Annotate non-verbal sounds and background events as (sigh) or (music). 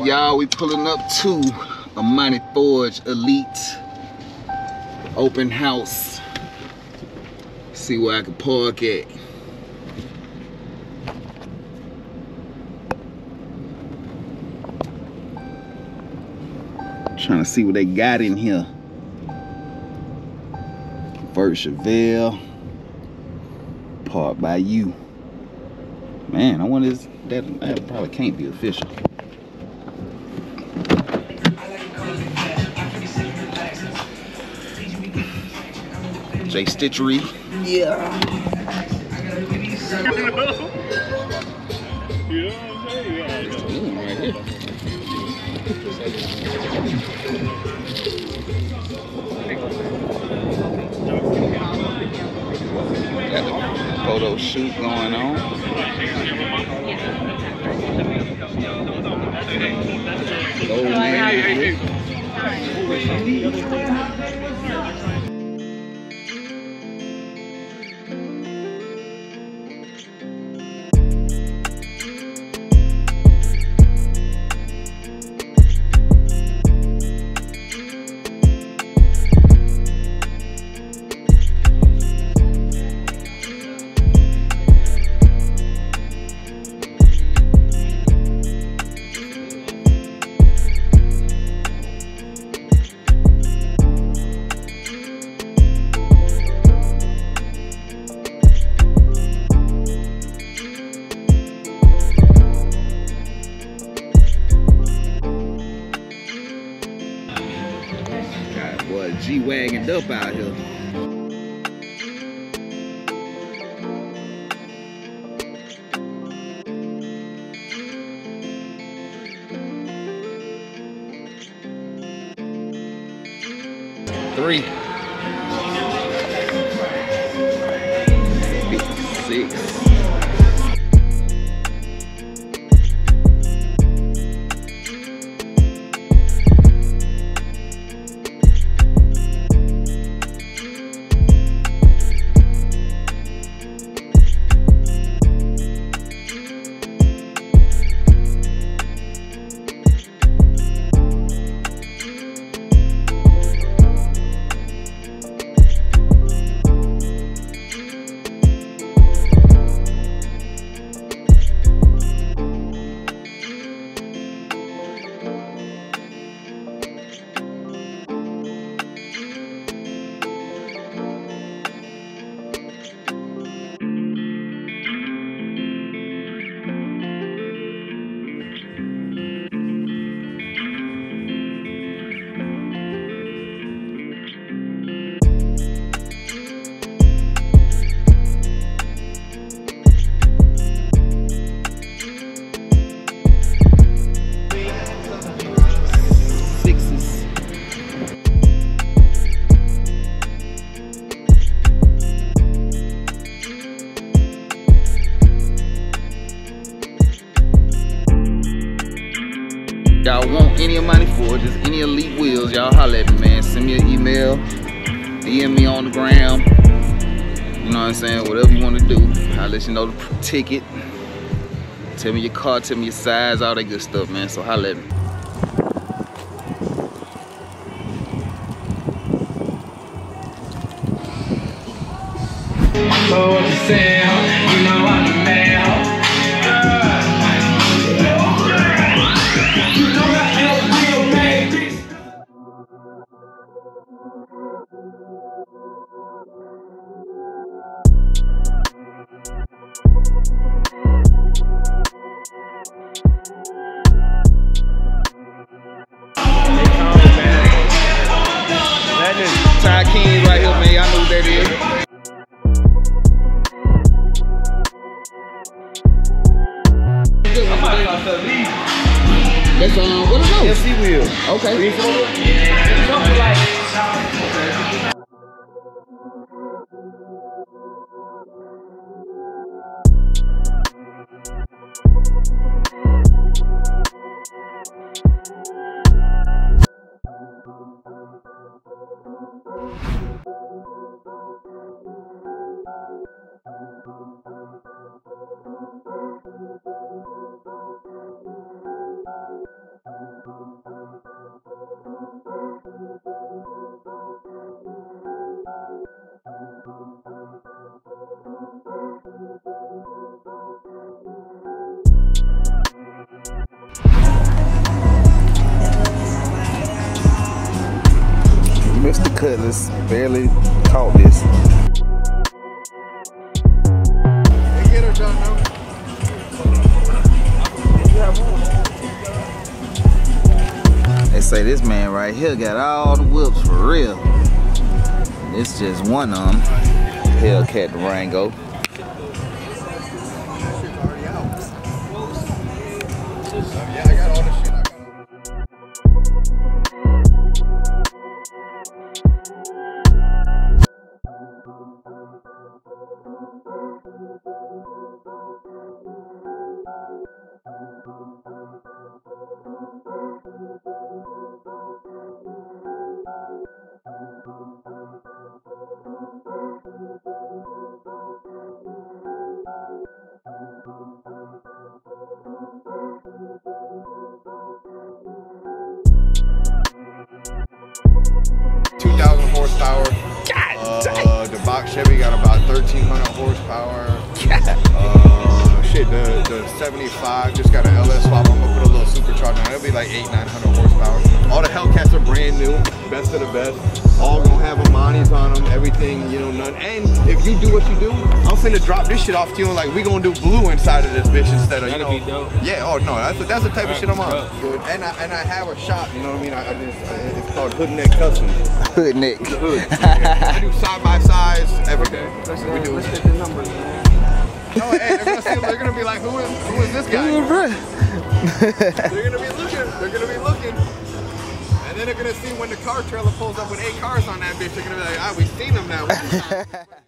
up, y'all? We pulling up to Amani Forge Elite open house. See where I can park at. Trying to see what they got in here. First Chevelle. Parked by you. Man, I wonder if that, that probably can't be official. J Stitchery. Yeah. Ooh. Got the photo shoot going on. Gold man. Boy, G wagoned up out here. Three. Fifty-six. Y'all want any Amani just any elite wheels, y'all holler at me, man. Send me an email, DM me on the gram. You know what I'm saying? Whatever you want to do. I'll let you know the ticket. Tell me your car, tell me your size, all that good stuff, man. So holler at me. Oh, what you saying? King right here, man. Y'all know who that is. That's um, what is those? FC wheel. Okay. (laughs) Cutlass barely caught this. get her, John, no? They say this man right here got all the whips for real. It's just one of them. Hellcat Durango. Oh, yeah, 2,000 horsepower. God uh, The box Chevy got about 1,300 horsepower. Yeah. Uh, shit, the, the 75 just got an LS swap. I'm gonna put a little supercharger on it. It'll be like eight, 900 horsepower. All the Hellcats are brand new, best of the best. All gonna have Amanis on them, everything, you know, none. And if you do what you do, I'm finna drop this shit off to you and like, we gonna do blue inside of this bitch instead of, you That'd know. Yeah, oh no, that's, that's the type of shit I'm on. Alright, Good. And I, and I have a shop, you know what I mean? I, I just, I, it's called Hood Neck Customs. Hood Nick. I do side by sides, everything. Uh, we do. Let's get the numbers, man. No, hey, they're gonna see, they're gonna be like, who is, who is this guy? They're gonna be looking. They're gonna be looking. And then they're gonna see when the car trailer pulls up with eight cars on that bitch. They're gonna be like, ah, we seen them now. (laughs)